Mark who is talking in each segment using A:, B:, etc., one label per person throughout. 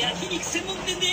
A: 焼肉専門店で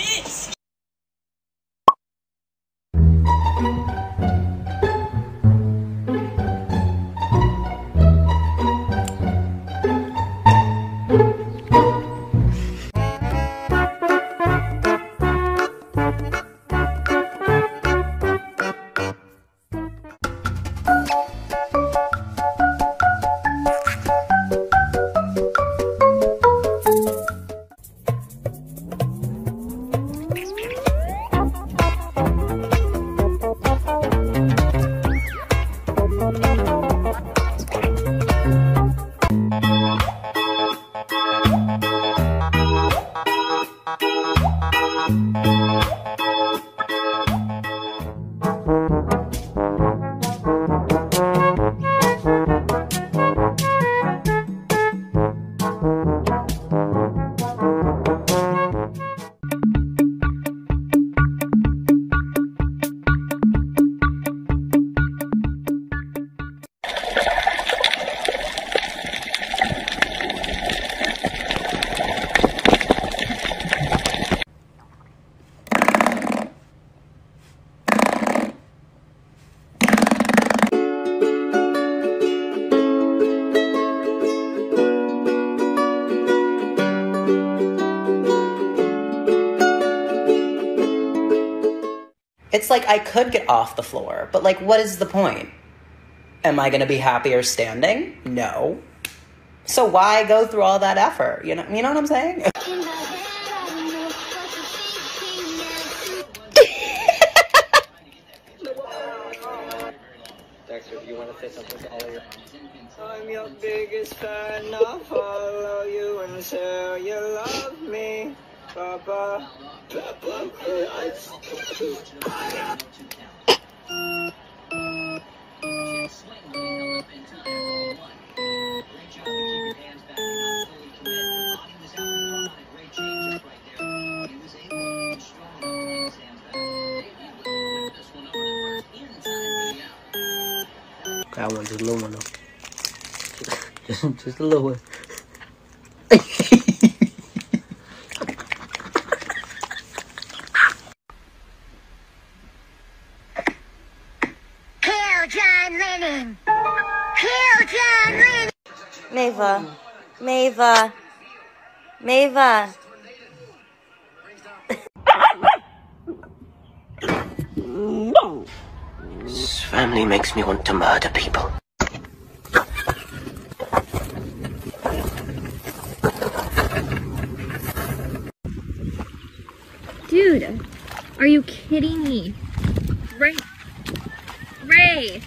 B: It's like I could get off the floor, but like, what is the point? Am I going to be happier standing? No. So why go through all that effort? You know, you know what I'm saying?
C: Dexter, do you want to say something to all of your
D: I'm your biggest fan. I'll follow you until you love me, Papa. Christ.
C: That one, just a little one though. Just, just a little one.
E: Mava. Mava.
C: This family makes me want to murder people.
F: Dude, are you kidding me? Ray. Ray.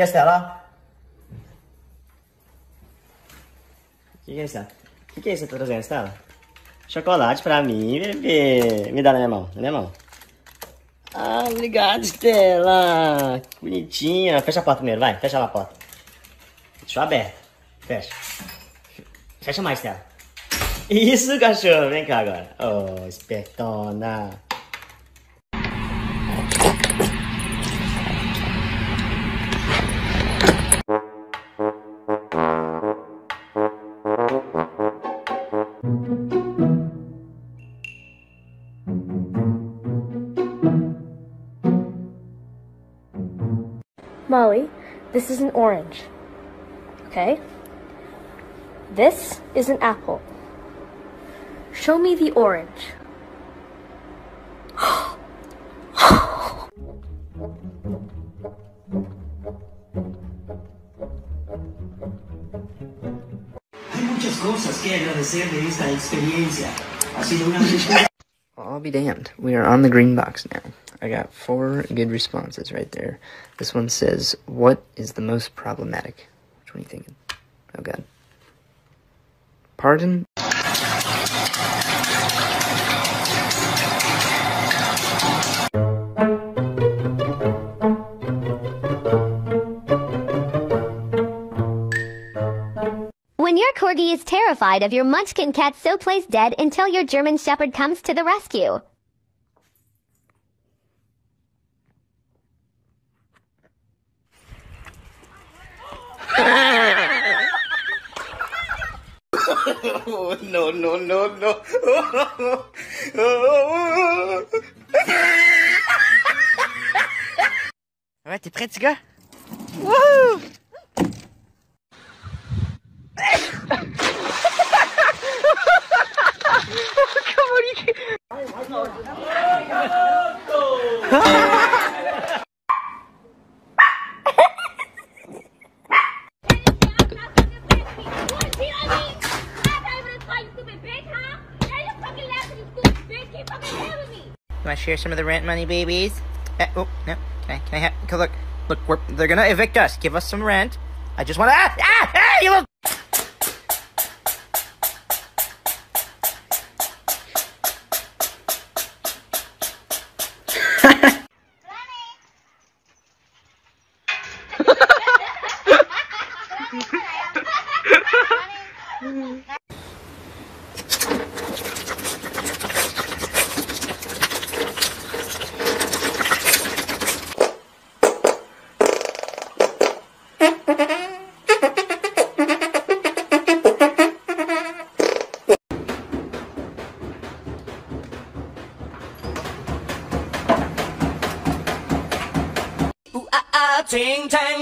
C: É Estela? O que, que é isso? O que, que é isso que você tá trazendo, Estela? Chocolate pra mim, bebê. Me dá na minha mão, na minha mão. Ah, obrigado, Estela. Bonitinha. Fecha a porta primeiro, vai. Fecha lá a porta. Deixa eu aberto. Fecha. Fecha mais, Estela. Isso, cachorro. Vem cá agora. Oh, espertona.
F: Molly, this is an orange. Okay?
G: This is an apple. Show me the orange.
H: Hay muchas cosas que agradecer de esta experiencia. Ha sido una
A: I'll be damned. We are on the green box now. I got four good responses right there. This one says, What is the most problematic? Which one are you thinking? Oh, God. Pardon?
I: Corgi is terrified of your munchkin cat so plays dead until your German shepherd comes to the rescue.
H: oh, no, no, no, no.
A: Ouais, t'es prêt, petit gars? You want to share some of the rent money, babies? Uh, oh, no. Can I, can I have, look, look, they're gonna evict us. Give us some rent. I just wanna, ah, ah, ah, you little...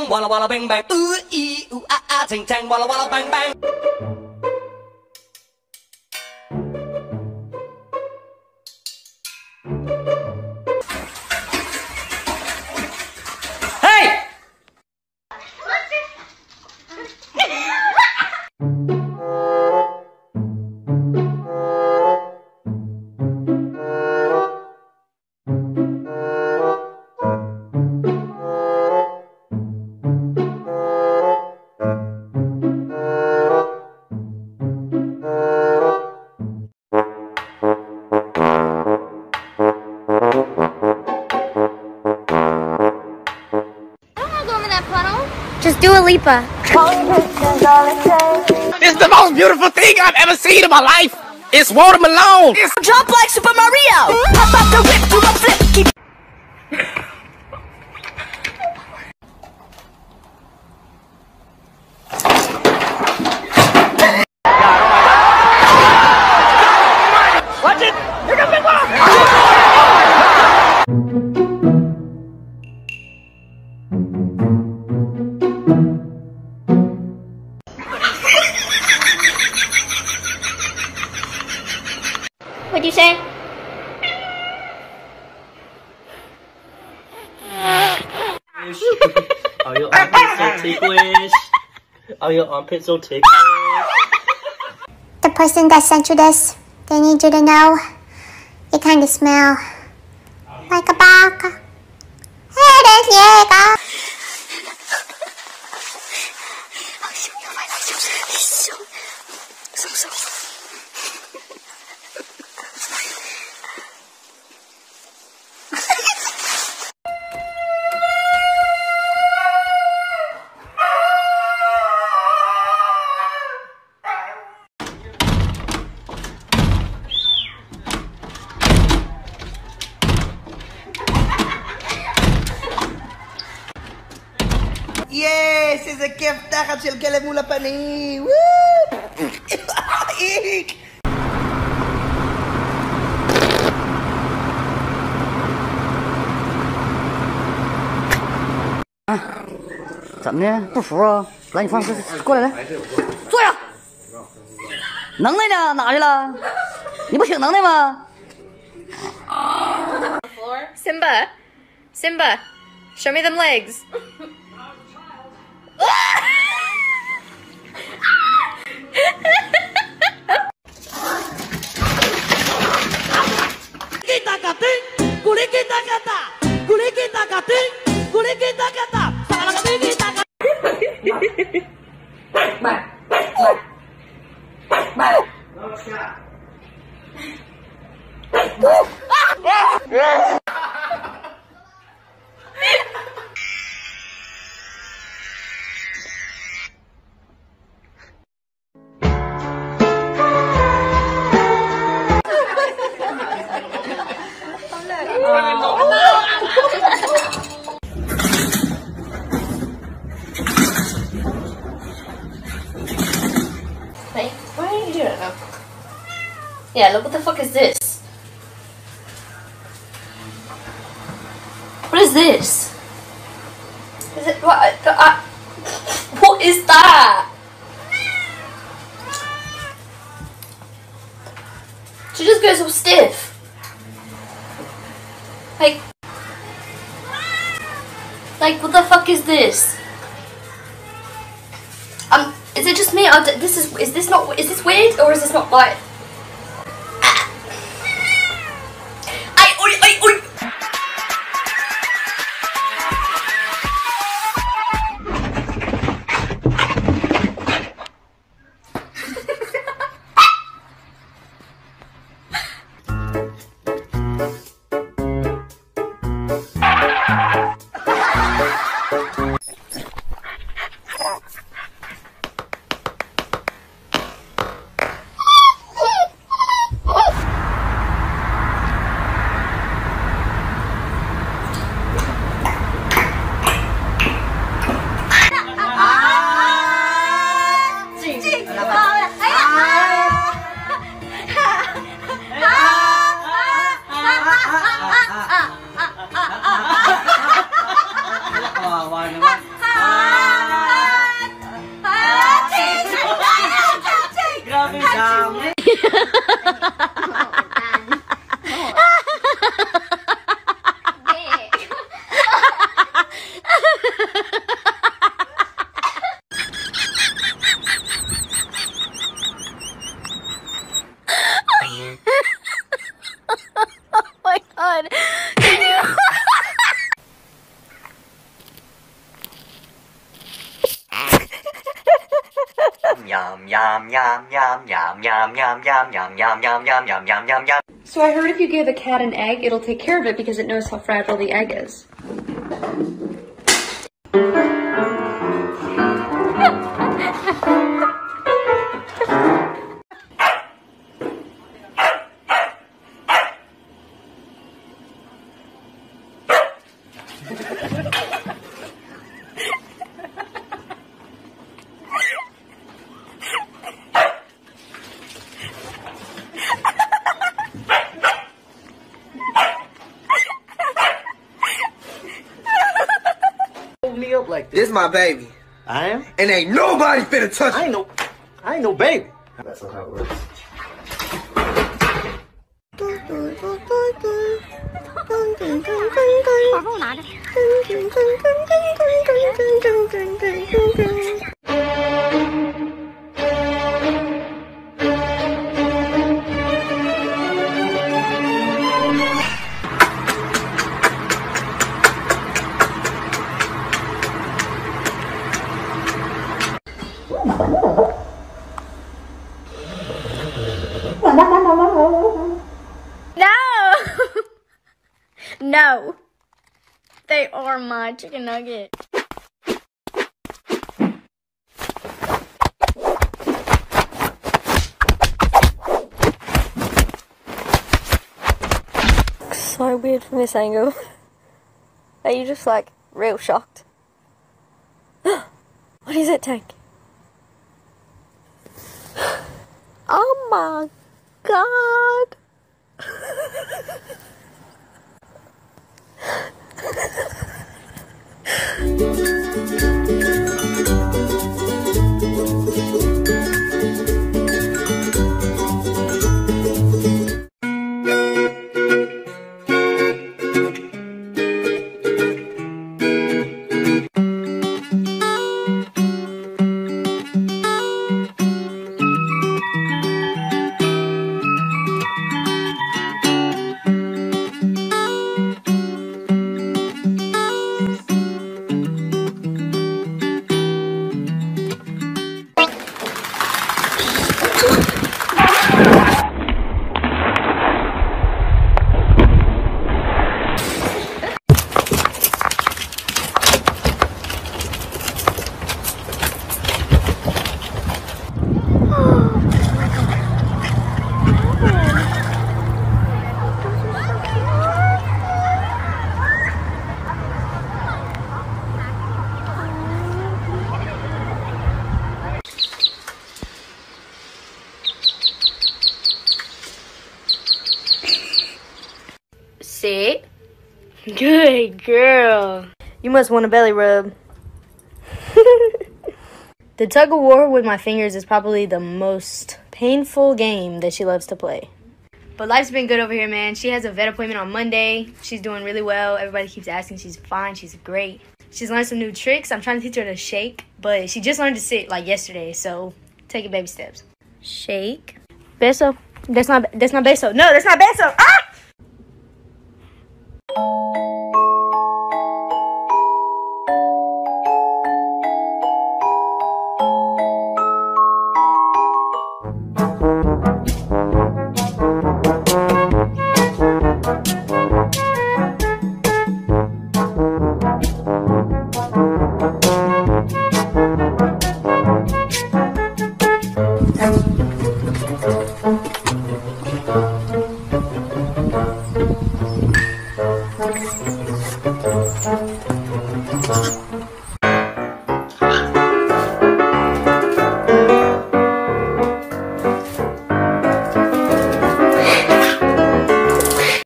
J: walla walla bang bang. Ooh ee, ooh ah ah, ting tang, walla walla bang bang.
K: Just do a Lipa.
J: This is the most beautiful thing I've ever seen in my life. It's Walter Malone. It's jump like Super Mario. Pop out the whip, do a flip, keep. Watch it! Here comes Big Bob!
I: What'd you say?
H: Are your armpits so ticklish? Are your armpits so ticklish?
L: The person that sent you this, they need you to know you kind of smell like a baka. Eres llega.
M: Yes! me. Woo! Eek! 啊，怎么的？不服啊？来，你放过过来来，坐下。
N: 能耐呢？哪去了？你不挺能耐吗
O: ？Simba, Simba, show me them legs.
F: kita kating, kulit kita kata, kulit kita kating, kulit kita kata. Yeah, look what the fuck is this? What is this? Is it what? What is that? She just goes all stiff. Like, like what the fuck is this? Um, is it just me? Or this is is this not is this weird or is this not like?
P: Yum yum yum yum yum yum yum yum yum yum yum yum yum yum yum.
F: So I heard if you give a cat an egg, it'll take care of it because it knows how fragile the egg is.
M: Like this. This my baby.
P: I am?
M: And ain't nobody finna touch
P: I ain't no, I ain't no baby.
M: That's not how it works.
O: Are my chicken nugget.
F: So weird from this angle. Are you just like real shocked? what is it, Tank? Oh my god!
O: Thank you. Girl. You must want a belly rub. the tug of war with my fingers is probably the most painful game that she loves to play. But life's been good over here, man. She has a vet appointment on Monday. She's doing really well. Everybody keeps asking. She's fine. She's great. She's learned some new tricks. I'm trying to teach her to shake, but she just learned to sit like yesterday. So take it baby steps. Shake. Beso. That's not. That's not beso. No, that's not beso. Ah! you